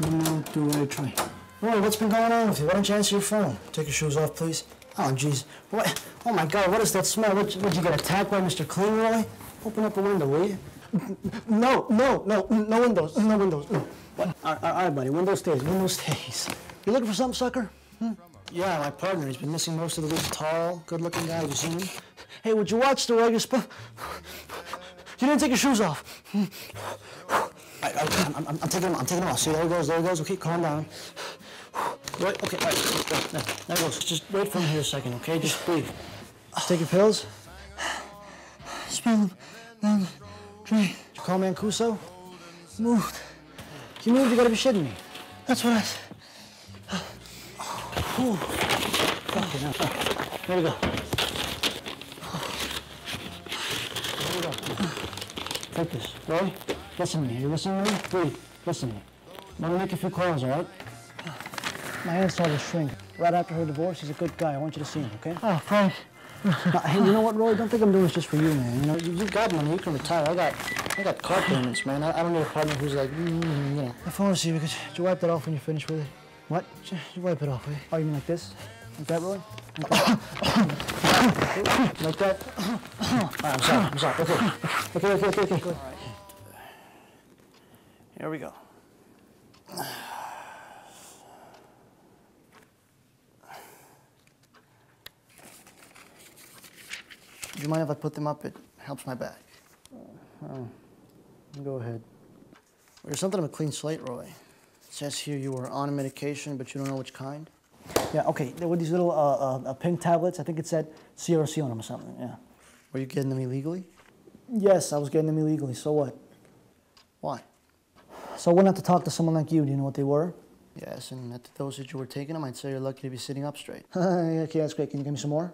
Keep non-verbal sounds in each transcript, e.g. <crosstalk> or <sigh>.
Do what I try. Roy, what's been going on with you? Why don't you answer your phone? Take your shoes off, please. Oh, jeez. What? Oh, my God, what is that smell? What, would you get attacked by Mr. Clean, Roy? Open up a window, will you? No, no, no, no windows, no windows. No. What? All right, all right, buddy, window stays, window stays. You looking for something, sucker? Hmm? Yeah, my partner. He's been missing most of the week. Tall, good-looking guy. You seen him? Hey, would you watch the regular sp- You didn't take your shoes off. I, am I'm, I'm taking them. I'm taking them off. See, there he goes. There he goes. Okay, calm down. Wait. Okay. All right. There, there, there goes. Just wait for him here a second. Okay. Just breathe. Take your pills. Spill them down Drink. Did you call Mancuso? Moved. You moved? You gotta be shitting me. That's what I said. Ooh. Okay, now. There we go. There we go. Take this. Roy, listen to me. You listen to me? Breathe. Listen to me. I'm gonna make a few calls, all right? My hand started to shrink. Right after her divorce, he's a good guy. I want you to see him, okay? Oh, Frank. hey, you know what, Roy? Don't think I'm doing this just for you, man. You know, you, you got money. You can retire. I got, I got car payments, man. I, I don't need a partner who's like, mm, you know. I want to see you. Could you wipe that off when you finish with it? What? You wipe it off, you? Oh, you mean like this? Like that, Roy? Like that? <coughs> like that? <coughs> All right, I'm sorry. I'm sorry. Okay. Okay, okay, okay, okay. Here we go. Do you mind if I put them up? It helps my back. Oh, go ahead. There's something of a clean slate, Roy. It says here you were on a medication, but you don't know which kind. Yeah, okay. There were these little uh, uh, uh pink tablets. I think it said CRC on them or something. Yeah. Were you getting them illegally? Yes, I was getting them illegally. So what? Why? So I went out to talk to someone like you. Do you know what they were? Yes, and at the dosage you were taking them, I'd say you're lucky to be sitting up straight. <laughs> okay, that's great. Can you give me some more?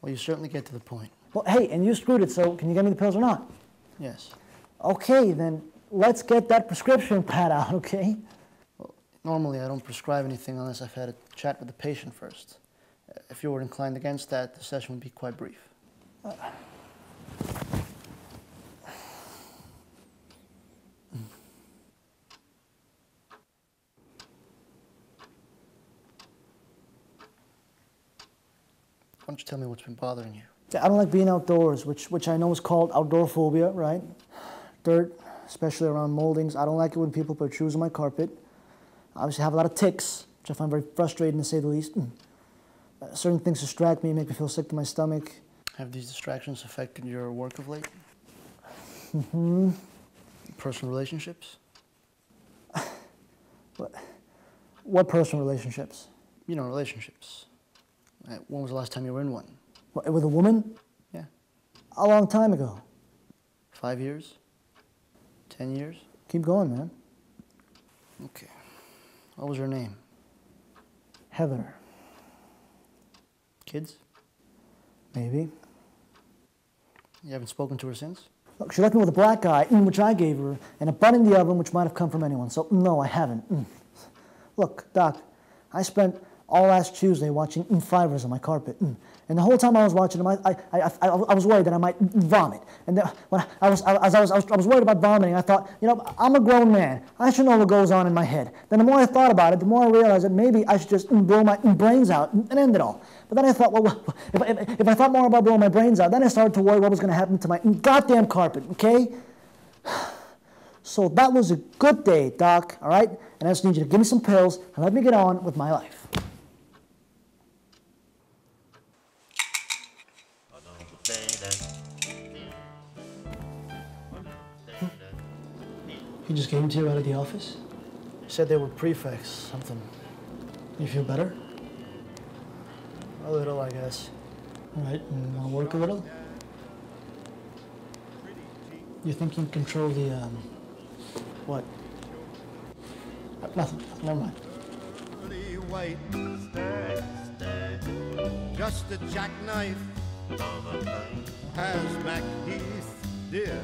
Well, you certainly get to the point. Well, hey, and you screwed it, so can you get me the pills or not? Yes. Okay, then let's get that prescription <laughs> pad out, okay? Well, normally I don't prescribe anything unless I've had a chat with the patient first. If you were inclined against that, the session would be quite brief. Uh. Don't you tell me what's been bothering you? I don't like being outdoors, which, which I know is called outdoor phobia, right? Dirt, especially around moldings. I don't like it when people put shoes on my carpet. I obviously, have a lot of ticks, which I find very frustrating to say the least. Mm. Uh, certain things distract me, make me feel sick to my stomach. Have these distractions affected your work of late? Mm-hmm. Personal relationships? <laughs> what, what personal relationships? You know, relationships. Uh, when was the last time you were in one? What, with a woman? Yeah. A long time ago. Five years? Ten years? Keep going, man. Okay. What was her name? Heather. Kids? Maybe. You haven't spoken to her since? Look, she left me with a black eye, mm, which I gave her, and a bun in the oven, which might have come from anyone. So, no, I haven't. Mm. Look, Doc, I spent all last Tuesday watching mm, fibers on my carpet. Mm. And the whole time I was watching them, I, I, I, I, was worried that I might vomit. And then when I was, as I was, I was, I was worried about vomiting, I thought, you know, I'm a grown man. I should know what goes on in my head. Then the more I thought about it, the more I realized that maybe I should just blow my brains out and end it all. But then I thought, well, if, if, if I thought more about blowing my brains out, then I started to worry what was going to happen to my goddamn carpet, okay? So that was a good day, Doc, all right? And I just need you to give me some pills and let me get on with my life. He just came to you out of the office? He said they were prefects, something. You feel better? A little, I guess. All right, and want to work a little? You think you can control the, um, what? Uh, nothing, never mind. White, just a jackknife, has Mac Heath, dear.